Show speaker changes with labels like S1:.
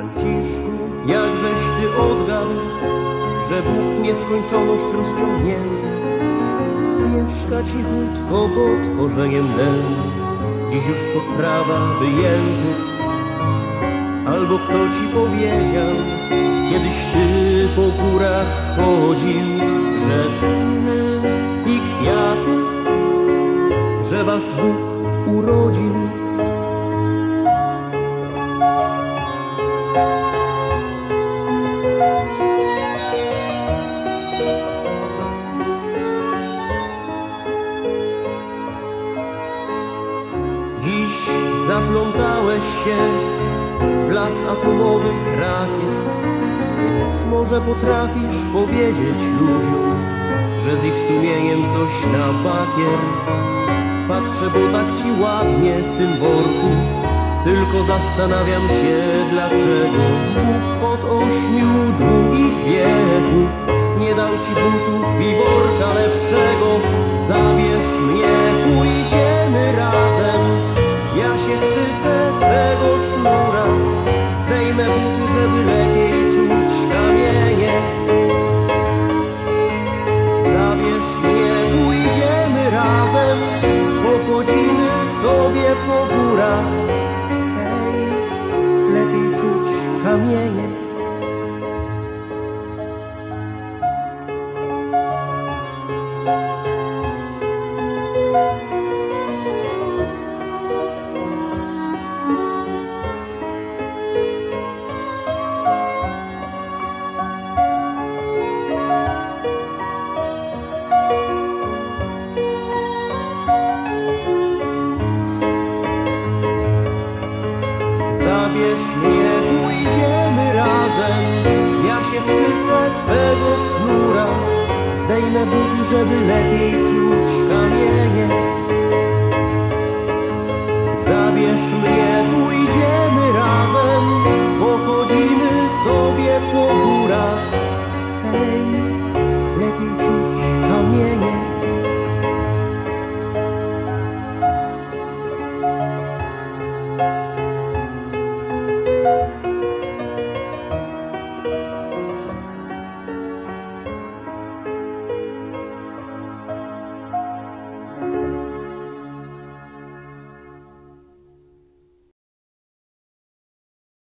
S1: Franciszku, jakżeś ty odgadł, że Bóg nieskończoność rozciągnięty mieszka cichutko pod korzeniem dęb, dziś już spod prawa wyjęty. Albo kto ci powiedział, kiedyś ty po górach chodził, że ty i kwiaty, że was Bóg urodził. Zaplątałeś się w las atomowych rakiet, więc może potrafisz powiedzieć ludziom, że z ich sumieniem coś na bakier. Patrzę, bo tak ci ładnie w tym worku, tylko zastanawiam się, dlaczego Bóg od ośmiu długich wieków nie dał ci butów i worka lepszego. Zabierz mnie, razem, pochodzimy sobie po górach. Hej, lepiej czuć kamienie. Zabierz mnie, pójdziemy razem. Ja się chwycę twego sznura. Zdejmę buty, żeby lepiej czuć kamienie. Zabierz mnie, pójdziemy